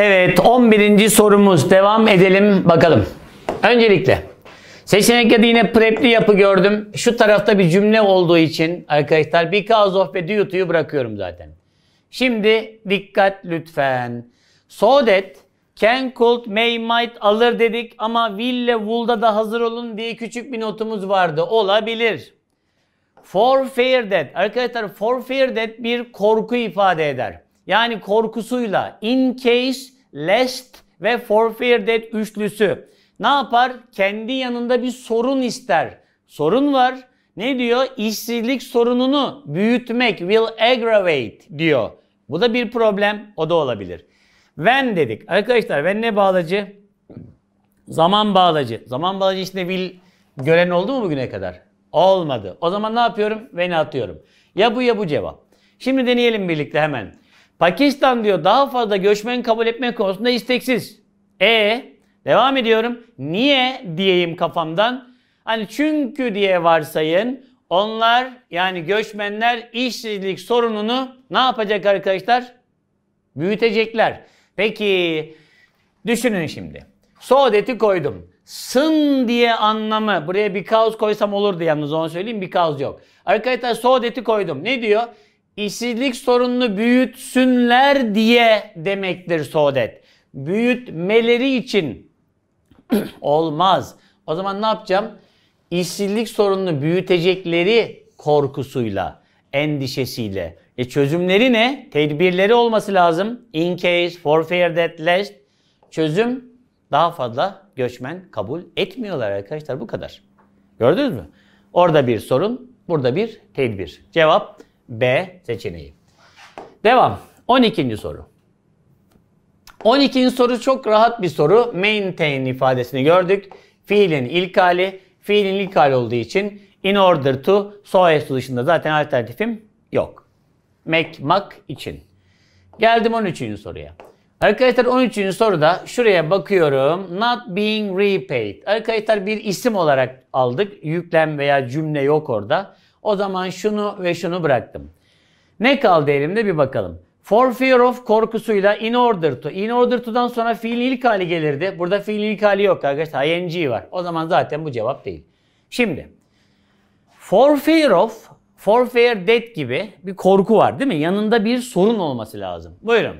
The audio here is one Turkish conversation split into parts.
Evet 11. sorumuz devam edelim bakalım. Öncelikle seçeneklerde yine prepli yapı gördüm. Şu tarafta bir cümle olduğu için arkadaşlar because of ve due bırakıyorum zaten. Şimdi dikkat lütfen. So that can, could, may, might alır dedik ama will ile woulda da hazır olun diye küçük bir notumuz vardı. Olabilir. For fear that. Arkadaşlar for fear that bir korku ifade eder. Yani korkusuyla in case, lest ve for fear that üçlüsü. Ne yapar? Kendi yanında bir sorun ister. Sorun var. Ne diyor? İşsizlik sorununu büyütmek will aggravate diyor. Bu da bir problem. O da olabilir. When dedik. Arkadaşlar when ne bağlacı? Zaman bağlacı. Zaman bağlacı içinde will gören oldu mu bugüne kadar? Olmadı. O zaman ne yapıyorum? When'i atıyorum. Ya bu ya bu cevap. Şimdi deneyelim birlikte hemen. Pakistan diyor daha fazla göçmen kabul etme konusunda isteksiz. E devam ediyorum. Niye diyeyim kafamdan? Hani çünkü diye varsayın. Onlar yani göçmenler işsizlik sorununu ne yapacak arkadaşlar? Büyütecekler. Peki düşünün şimdi. Soğudeti koydum. Sın diye anlamı. Buraya bir kaos koysam olurdu yalnız onu söyleyeyim. Bir kaos yok. Arkadaşlar soğudeti koydum. Ne diyor? İşsizlik sorununu büyütsünler diye demektir soğudet. Büyütmeleri için olmaz. O zaman ne yapacağım? İşsizlik sorununu büyütecekleri korkusuyla, endişesiyle. E çözümleri ne? Tedbirleri olması lazım. In case, for fear that lest. Çözüm daha fazla göçmen kabul etmiyorlar arkadaşlar bu kadar. Gördünüz mü? Orada bir sorun, burada bir tedbir. Cevap B seçeneği. Devam. 12. soru. 12. soru çok rahat bir soru. Maintain ifadesini gördük. Fiilin ilk hali. Fiilin ilk hali olduğu için in order to, so as to dışında zaten alternatifim yok. Make, mak için. Geldim 13. soruya. Arkadaşlar 13. soruda şuraya bakıyorum. Not being repaid. Arkadaşlar bir isim olarak aldık. Yüklem veya cümle yok orada. O zaman şunu ve şunu bıraktım. Ne kaldı elimde bir bakalım. For fear of korkusuyla in order to. In order to'dan sonra fiilin ilk hali gelirdi. Burada fiilin ilk hali yok arkadaşlar. ing var. O zaman zaten bu cevap değil. Şimdi for fear of, for fear that gibi bir korku var değil mi? Yanında bir sorun olması lazım. Buyurun.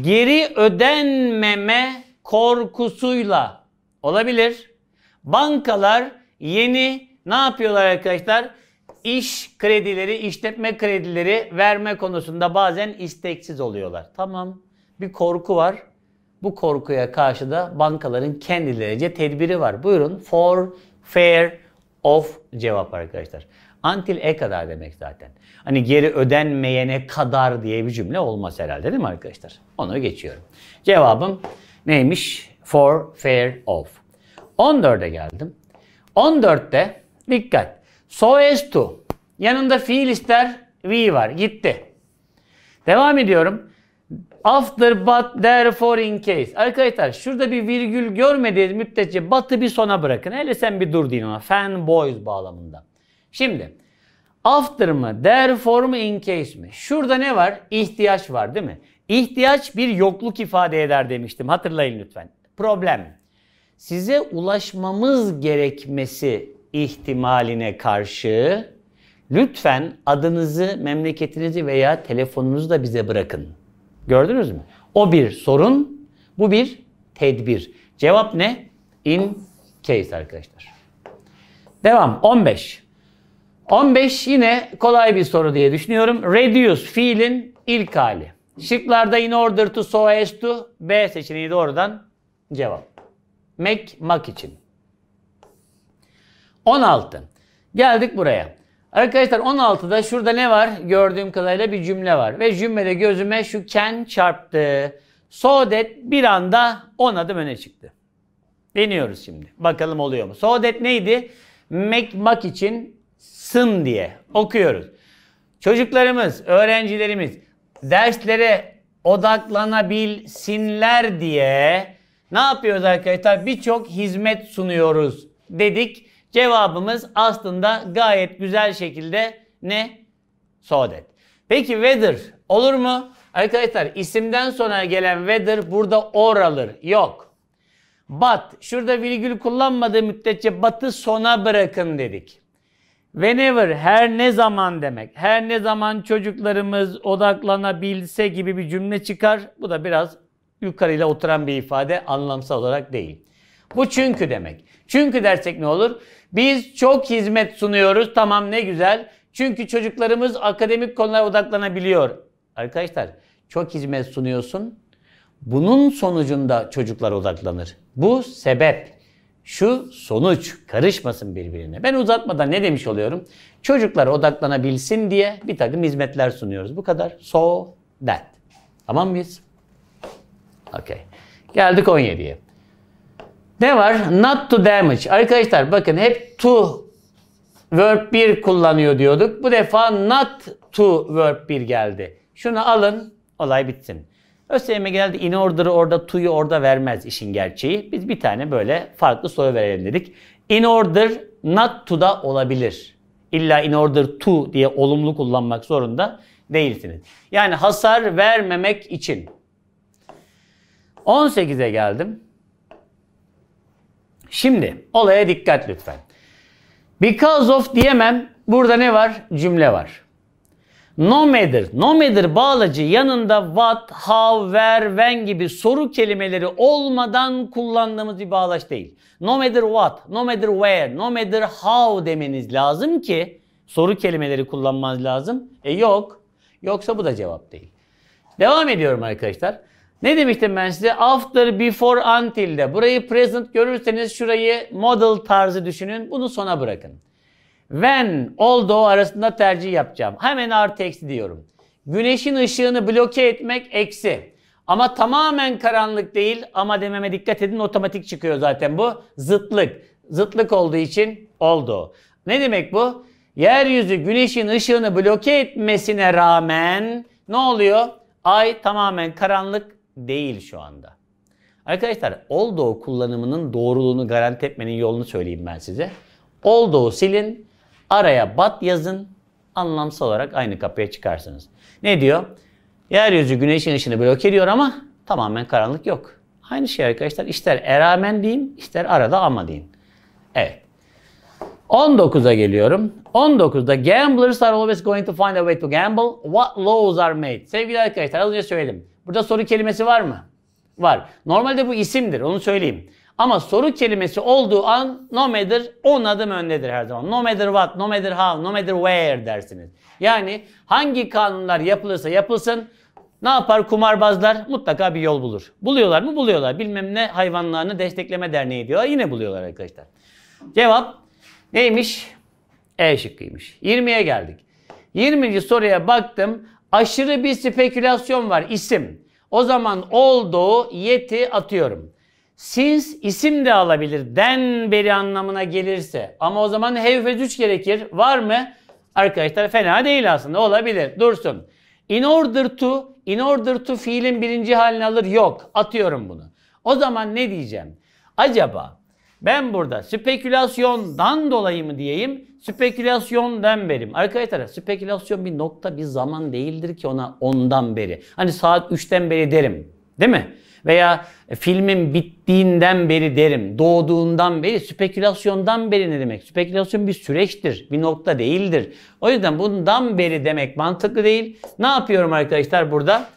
Geri ödenmeme korkusuyla olabilir. Bankalar yeni ne yapıyorlar arkadaşlar? İş kredileri, işletme kredileri verme konusunda bazen isteksiz oluyorlar. Tamam. Bir korku var. Bu korkuya karşı da bankaların kendilerince tedbiri var. Buyurun. For, fair, of cevap arkadaşlar. Until e kadar demek zaten. Hani geri ödenmeyene kadar diye bir cümle olmaz herhalde değil mi arkadaşlar? Onu geçiyorum. Cevabım neymiş? For, fair, of. 14'e geldim. 14'te dikkat. So as. Yanında fiil ister we var. Gitti. Devam ediyorum. After but therefore in case. Arkadaşlar şurada bir virgül görmediğiniz müddetçe batı bir sona bırakın. Hele sen bir dur deyin ona. Fan boys bağlamında. Şimdi after mı therefore mu in case mi? Şurada ne var? İhtiyaç var değil mi? İhtiyaç bir yokluk ifade eder demiştim. Hatırlayın lütfen. Problem. Size ulaşmamız gerekmesi ihtimaline karşı lütfen adınızı, memleketinizi veya telefonunuzu da bize bırakın. Gördünüz mü? O bir sorun, bu bir tedbir. Cevap ne? In case arkadaşlar. Devam. 15. 15 yine kolay bir soru diye düşünüyorum. Reduce fiilin ilk hali. Şıklarda in order to, so as to, B seçeneği doğrudan cevap. Make, mak için. 16. Geldik buraya. Arkadaşlar 16'da şurada ne var? Gördüğüm kadarıyla bir cümle var. Ve cümlede gözüme şu can çarptı. So that bir anda 10 adım öne çıktı. Deniyoruz şimdi. Bakalım oluyor mu? So that neydi? Make, mak için sın diye okuyoruz. Çocuklarımız, öğrencilerimiz derslere odaklanabilsinler diye ne yapıyoruz arkadaşlar? Birçok hizmet sunuyoruz dedik. Cevabımız aslında gayet güzel şekilde ne? So that. Peki weather olur mu? Arkadaşlar isimden sonra gelen weather burada or alır. Yok. But şurada virgül kullanmadığı müddetçe batı sona bırakın dedik. Whenever her ne zaman demek. Her ne zaman çocuklarımız odaklanabilse gibi bir cümle çıkar. Bu da biraz yukarıyla oturan bir ifade anlamsal olarak değil. Bu çünkü demek. Çünkü dersek ne olur? Biz çok hizmet sunuyoruz. Tamam ne güzel. Çünkü çocuklarımız akademik konulara odaklanabiliyor. Arkadaşlar çok hizmet sunuyorsun. Bunun sonucunda çocuklar odaklanır. Bu sebep. Şu sonuç karışmasın birbirine. Ben uzatmadan ne demiş oluyorum? Çocuklar odaklanabilsin diye bir takım hizmetler sunuyoruz. Bu kadar. So that. Tamam mıyız? Okay. Geldik 17'ye. Ne var? Not to damage. Arkadaşlar bakın hep to verb 1 kullanıyor diyorduk. Bu defa not to verb 1 geldi. Şunu alın, olay bitsin. ÖSYM genelde in order'ı orada, to'yu orada vermez işin gerçeği. Biz bir tane böyle farklı soru verelim dedik. In order not to da olabilir. İlla in order to diye olumlu kullanmak zorunda değilsiniz. Yani hasar vermemek için. 18'e geldim. Şimdi olaya dikkat lütfen. Because of diyemem. Burada ne var? Cümle var. No matter, no matter bağlacı yanında what, how, where, when gibi soru kelimeleri olmadan kullandığımız bir bağlaç değil. No matter what, no matter where, no matter how demeniz lazım ki soru kelimeleri kullanmanız lazım. E yok. Yoksa bu da cevap değil. Devam ediyorum arkadaşlar. Ne demiştim ben size? After, before, until de. Burayı present görürseniz şurayı model tarzı düşünün. Bunu sona bırakın. When, although arasında tercih yapacağım. Hemen artı eksi diyorum. Güneşin ışığını bloke etmek eksi. Ama tamamen karanlık değil ama dememe dikkat edin otomatik çıkıyor zaten bu. Zıtlık. Zıtlık olduğu için oldu. Ne demek bu? Yeryüzü güneşin ışığını bloke etmesine rağmen ne oluyor? Ay tamamen karanlık değil şu anda. Arkadaşlar although kullanımının doğruluğunu garanti etmenin yolunu söyleyeyim ben size. Although silin, araya bat yazın, anlamsal olarak aynı kapıya çıkarsınız. Ne diyor? Yeryüzü güneşin ışını bloke ediyor ama tamamen karanlık yok. Aynı şey arkadaşlar. İster eramen deyin, ister arada ama deyin. Evet. 19'a geliyorum. 19'da gamblers are always going to find a way to gamble. What laws are made? Sevgili arkadaşlar az önce söyledim. Burada soru kelimesi var mı? Var. Normalde bu isimdir onu söyleyeyim. Ama soru kelimesi olduğu an no matter 10 adım öndedir her zaman. No matter what, no matter how, no matter where dersiniz. Yani hangi kanunlar yapılırsa yapılsın ne yapar kumarbazlar? Mutlaka bir yol bulur. Buluyorlar mı? Buluyorlar. Bilmem ne hayvanlarını destekleme derneği diyorlar. Yine buluyorlar arkadaşlar. Cevap neymiş? E şıkkıymış. 20'ye geldik. 20. soruya baktım. Aşırı bir spekülasyon var isim. O zaman oldu yeti atıyorum. Since isim de alabilir. Den beri anlamına gelirse. Ama o zaman have ve üç gerekir. Var mı? Arkadaşlar fena değil aslında. Olabilir. Dursun. In order to, in order to fiilin birinci halini alır. Yok. Atıyorum bunu. O zaman ne diyeceğim? Acaba ben burada spekülasyondan dolayı mı diyeyim? Spekülasyondan berim. Arkadaşlar spekülasyon bir nokta bir zaman değildir ki ona ondan beri. Hani saat 3'ten beri derim. Değil mi? Veya filmin bittiğinden beri derim. Doğduğundan beri, spekülasyondan beri ne demek? Spekülasyon bir süreçtir, bir nokta değildir. O yüzden bundan beri demek mantıklı değil. Ne yapıyorum arkadaşlar burada?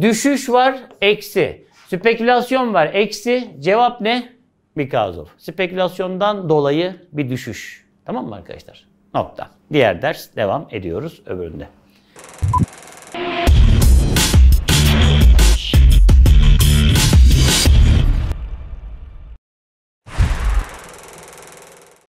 Düşüş var, eksi. Spekülasyon var, eksi. Cevap ne? Because of. Spekülasyondan dolayı bir düşüş. Tamam mı arkadaşlar? Nokta. Diğer ders devam ediyoruz öbüründe.